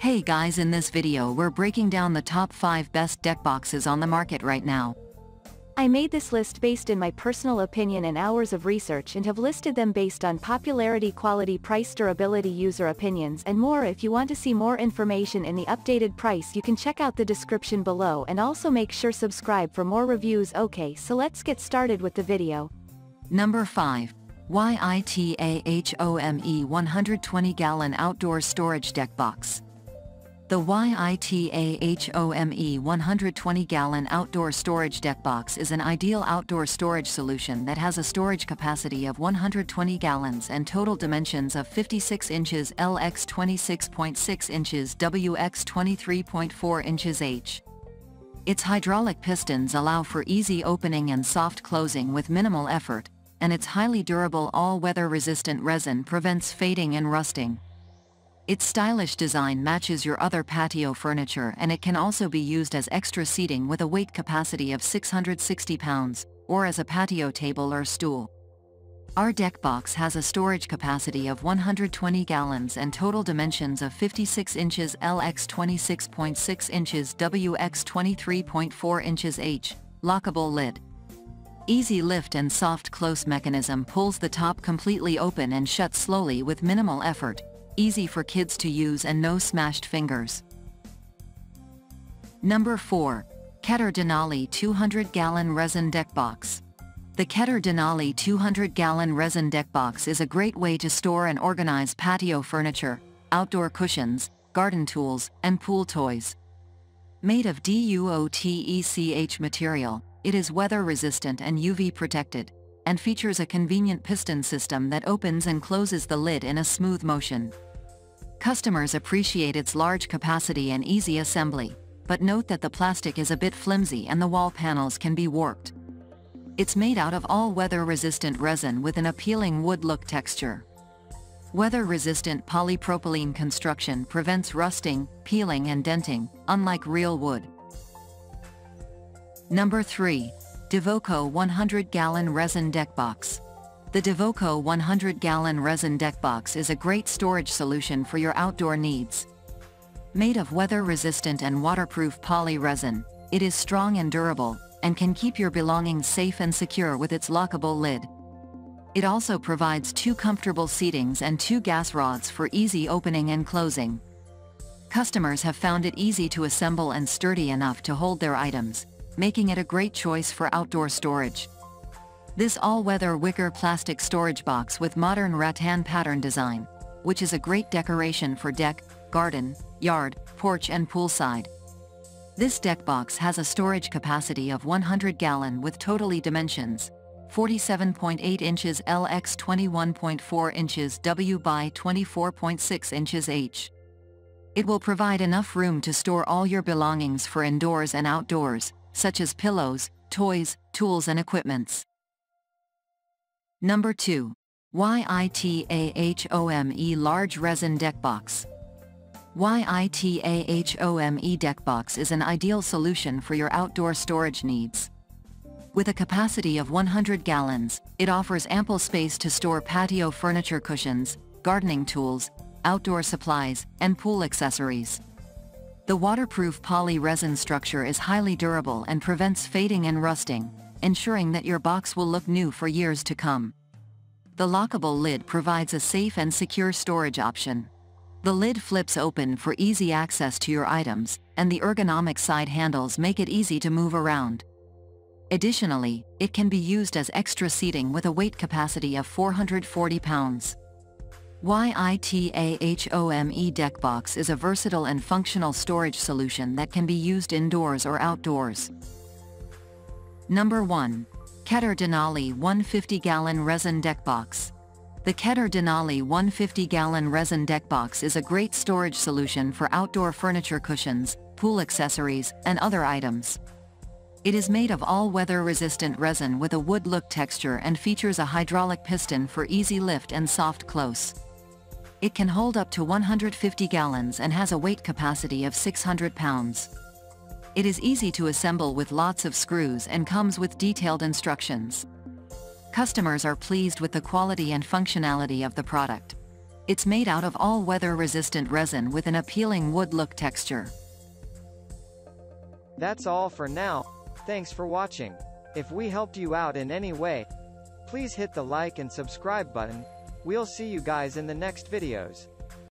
Hey guys in this video we're breaking down the top 5 best deck boxes on the market right now. I made this list based in my personal opinion and hours of research and have listed them based on popularity quality price durability user opinions and more if you want to see more information in the updated price you can check out the description below and also make sure subscribe for more reviews okay so let's get started with the video. Number 5. YITAHOME 120 gallon outdoor storage deck box. The YITAHOME 120 gallon outdoor storage deck box is an ideal outdoor storage solution that has a storage capacity of 120 gallons and total dimensions of 56 inches LX 26.6 inches WX 23.4 inches H. Its hydraulic pistons allow for easy opening and soft closing with minimal effort, and its highly durable all-weather resistant resin prevents fading and rusting. Its stylish design matches your other patio furniture and it can also be used as extra seating with a weight capacity of 660 pounds, or as a patio table or stool. Our deck box has a storage capacity of 120 gallons and total dimensions of 56 inches LX 26.6 inches WX 23.4 inches H, lockable lid. Easy lift and soft close mechanism pulls the top completely open and shuts slowly with minimal effort, easy for kids to use and no smashed fingers. Number 4. Keter Denali 200-gallon resin deck box. The Keter Denali 200-gallon resin deck box is a great way to store and organize patio furniture, outdoor cushions, garden tools, and pool toys. Made of DUOTECH material, it is weather resistant and UV protected, and features a convenient piston system that opens and closes the lid in a smooth motion. Customers appreciate its large capacity and easy assembly, but note that the plastic is a bit flimsy and the wall panels can be warped. It's made out of all-weather resistant resin with an appealing wood look texture. Weather-resistant polypropylene construction prevents rusting, peeling and denting, unlike real wood. Number 3. Devoko 100-gallon resin deck box. The Devoko 100-gallon resin deck box is a great storage solution for your outdoor needs. Made of weather-resistant and waterproof poly resin, it is strong and durable, and can keep your belongings safe and secure with its lockable lid. It also provides two comfortable seatings and two gas rods for easy opening and closing. Customers have found it easy to assemble and sturdy enough to hold their items, making it a great choice for outdoor storage. This all-weather wicker plastic storage box with modern rattan pattern design, which is a great decoration for deck, garden, yard, porch and poolside. This deck box has a storage capacity of 100 gallon with totally dimensions, 47.8 inches LX 21.4 inches W by 24.6 inches H. It will provide enough room to store all your belongings for indoors and outdoors, such as pillows, toys, tools and equipments. Number 2. YITAHOME Large Resin Deck Box. YITAHOME Deck Box is an ideal solution for your outdoor storage needs. With a capacity of 100 gallons, it offers ample space to store patio furniture cushions, gardening tools, outdoor supplies, and pool accessories. The waterproof poly resin structure is highly durable and prevents fading and rusting, ensuring that your box will look new for years to come. The lockable lid provides a safe and secure storage option. The lid flips open for easy access to your items, and the ergonomic side handles make it easy to move around. Additionally, it can be used as extra seating with a weight capacity of 440 pounds. YITAHOME Deck Box is a versatile and functional storage solution that can be used indoors or outdoors. Number 1. Keter Denali 150-gallon resin deck box. The Keter Denali 150-gallon resin deck box is a great storage solution for outdoor furniture cushions, pool accessories, and other items. It is made of all-weather resistant resin with a wood look texture and features a hydraulic piston for easy lift and soft close. It can hold up to 150 gallons and has a weight capacity of 600 pounds. It is easy to assemble with lots of screws and comes with detailed instructions. Customers are pleased with the quality and functionality of the product. It's made out of all weather resistant resin with an appealing wood look texture. That's all for now. Thanks for watching. If we helped you out in any way, please hit the like and subscribe button. We'll see you guys in the next videos.